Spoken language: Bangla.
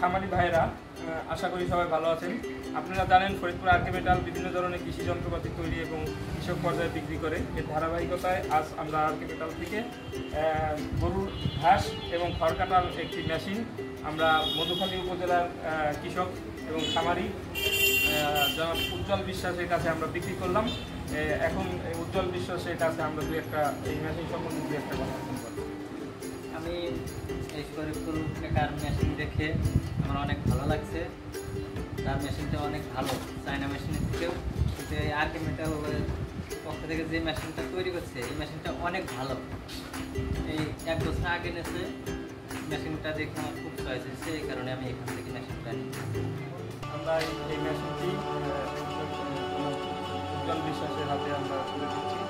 খামারি ভাইয়েরা আহ, আশা করি সবাই ভালো আছেন। আপনারা জানেন ফরিদপুর আরকে মেটাল বিভিন্ন ধরনের কৃষি যন্ত্রপাতি তৈরি এবং কৃষক পর্যায়ে বিক্রি করে। এর ধারাবাহিকতায় আজ আমরা আরকে মেটাল থেকে গরুর ঘাস এবং খড় কাটার একটি মেশিন আমরা মধুখালী উপজেলার কৃষক এবং খামারি উজ্জ্বল বিশ্বাসের কাছে আমরা বিক্রি করলাম। এখন উজ্জ্বল বিশ্বাসের কাছে আমরা দু একটা এই মেশিন সম্বন্ধে দু একটা কথা আমি এই শরীফুল কাকার মেশিন দেখে আমার অনেক ভালো লাগছে। তার মেশিনটা অনেক ভালো। চায়না মেশিনের থেকেও কিন্তু এই আরকে মেটাল পক্ষ থেকে যে মেশিনটা তৈরি করছে, এই মেশিনটা অনেক ভালো। এই এক বছর আগে নেছে মেশিনটা দেখে আমার খুব চয়েস হয়েছে, এই কারণে আমি এখান থেকে মেশিনটা নিই আমরা এই মেশিনটি বিশ্বাসের হাতে আমরা তুলে দিচ্ছি।